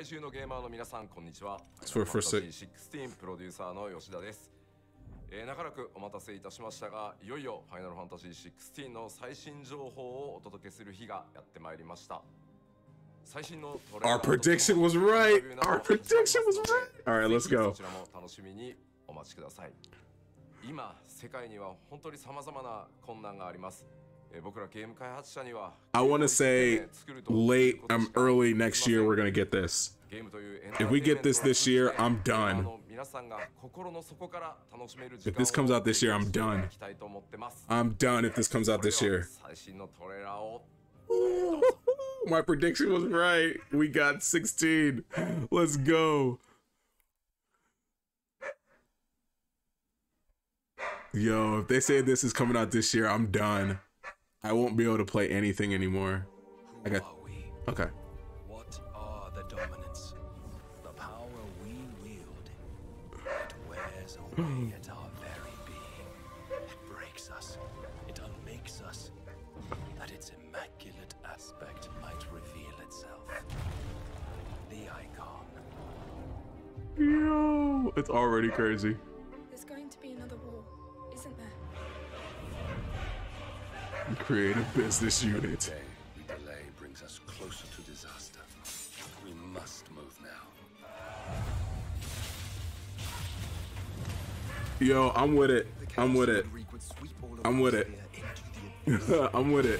中のゲーマーの皆さん、こんにちは。 for- for six- 16プロデューサーの吉田です。えー長らくお待たせいたしましたが、いよいよファイナルファンタジー16の最新情報をお届けする日がやってまいりました。最新のトレーラ Our ーと prediction was right. Our prediction was right. All right, let's ぜひ go. そちらも楽しみにお待ちください。今、世界には本当に様々な困難があります。 I want to say late, um, early next year, we're going to get this. If we get this this year, I'm done. If this comes out this year, I'm done. I'm done if this comes out this year. My prediction was right. We got 16. Let's go. Yo, if they say this is coming out this year, I'm done. I won't be able to play anything anymore. I got are we? okay. What are the dominants? The power we wield. It wears away at our very being. It breaks us. It unmakes us. That its immaculate aspect might reveal itself. The Eikon. Yo, it's already crazy. Create a business unit. Day, the delay brings us closer to disaster. We must move now. Yo, I'm with it. I'm with it. I'm with it. I'm with it.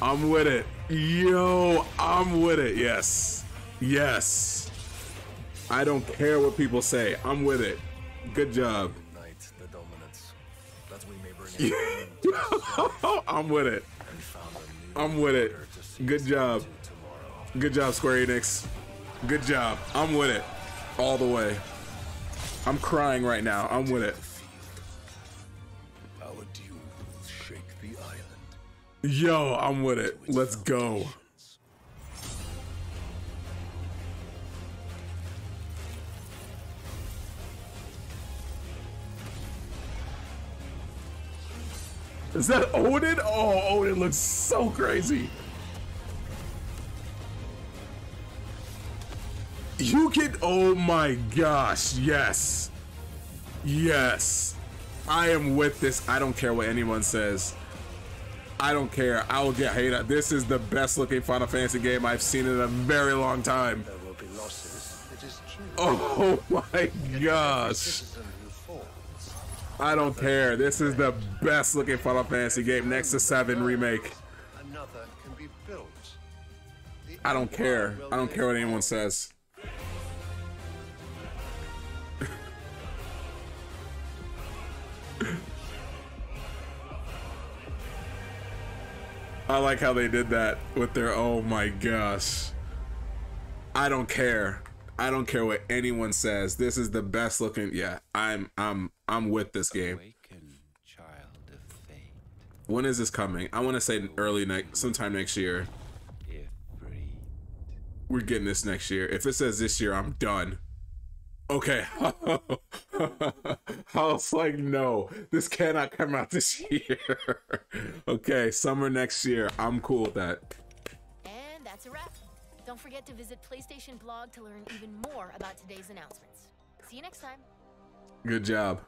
I'm with it. Yo, I'm with it. Yes. Yes. I don't care what people say. I'm with it. Good job. Unite the dominants. That we may bring an end to strife I'm with it. and found a new I'm with it. order to see Good job. Good job, Square Enix. Good job. I'm with it. All the way. I'm crying right now. I'm with it. Our duels shake the island. Yo, I'm with it. Let's go. Is that Odin? Oh, Odin looks so crazy. You can. Oh my gosh. Yes. Yes. I am with this. I don't care what anyone says. I don't care. I will get hate. This is the best looking Final Fantasy game I've seen in a very long time. There will be losses, it is true. Oh my gosh. Citizen who falls. I don't care. This is the best looking Final Fantasy game next to 7 Remake. Another can be built. The I don't care. I don't care what anyone says. I like how they did that with their oh my gosh. I don't care. I don't care what anyone says. This is the best looking yeah, I'm I'm I'm with this game. Awaken, child of fate. When is this coming? I want to say early next sometime next year. We're getting this next year. If it says this year, I'm done. Okay. I was like, no, this cannot come out this year. okay, summer next year. I'm cool with that. And that's a wrap. Don't forget to visit PlayStation Blog to learn even more about today's announcements. See you next time. Good job.